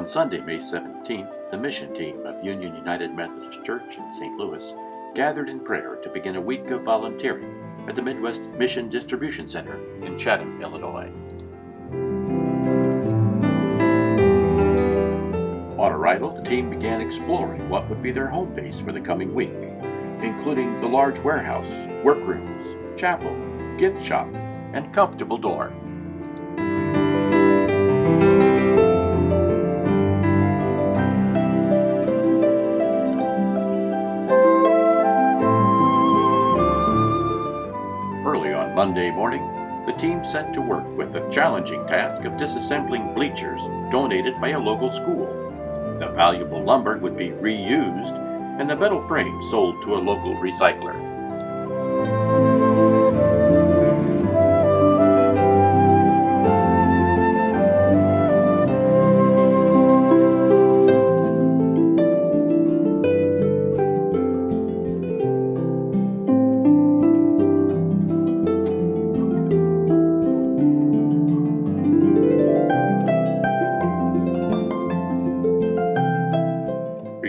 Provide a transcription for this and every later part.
On Sunday, May 17th, the mission team of Union United Methodist Church in St. Louis gathered in prayer to begin a week of volunteering at the Midwest Mission Distribution Center in Chatham, Illinois. On arrival, the team began exploring what would be their home base for the coming week, including the large warehouse, workrooms, chapel, gift shop, and comfortable dorm. Monday morning, the team set to work with the challenging task of disassembling bleachers donated by a local school. The valuable lumber would be reused and the metal frame sold to a local recycler.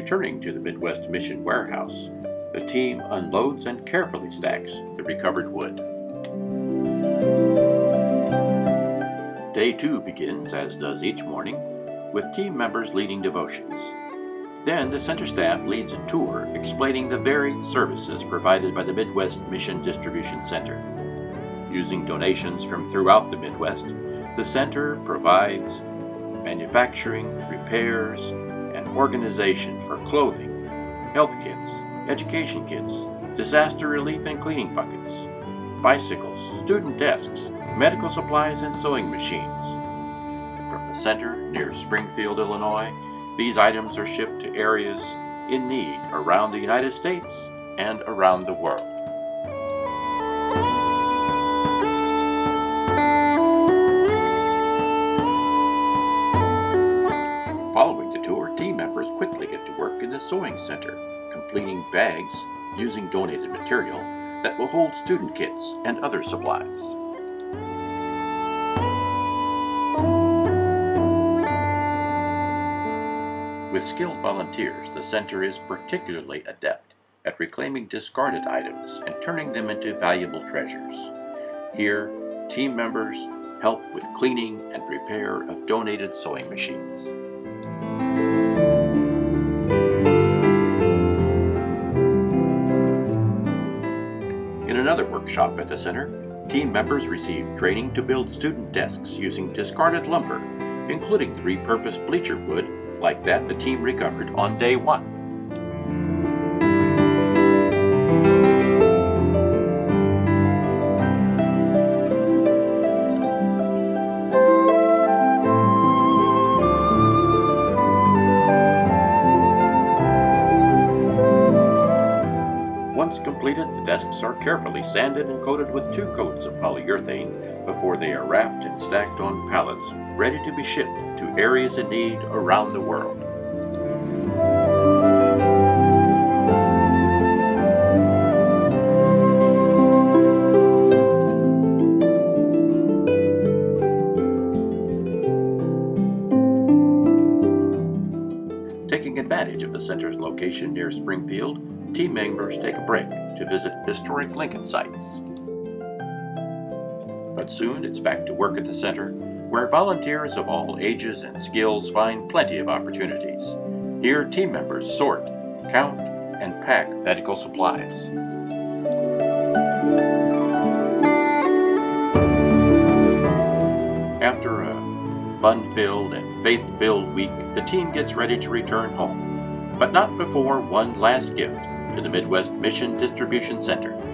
Returning to the Midwest Mission warehouse, the team unloads and carefully stacks the recovered wood. Day two begins, as does each morning, with team members leading devotions. Then the center staff leads a tour explaining the varied services provided by the Midwest Mission Distribution Center. Using donations from throughout the Midwest, the center provides manufacturing, repairs, organization for clothing, health kits, education kits, disaster relief and cleaning buckets, bicycles, student desks, medical supplies, and sewing machines. From the center near Springfield, Illinois, these items are shipped to areas in need around the United States and around the world. Sewing center, completing bags using donated material that will hold student kits and other supplies. With skilled volunteers, the center is particularly adept at reclaiming discarded items and turning them into valuable treasures. Here, team members help with cleaning and repair of donated sewing machines. In another workshop at the center, team members received training to build student desks using discarded lumber, including repurposed bleacher wood like that the team recovered on day one. Completed, the desks are carefully sanded and coated with two coats of polyurethane before they are wrapped and stacked on pallets, ready to be shipped to areas in need around the world. Taking advantage of the center's location near Springfield, team members take a break to visit historic Lincoln sites. But soon it's back to work at the center, where volunteers of all ages and skills find plenty of opportunities. Here, team members sort, count, and pack medical supplies. After a fun filled and faith filled week, the team gets ready to return home, but not before one last gift to the Midwest Mission Distribution Center.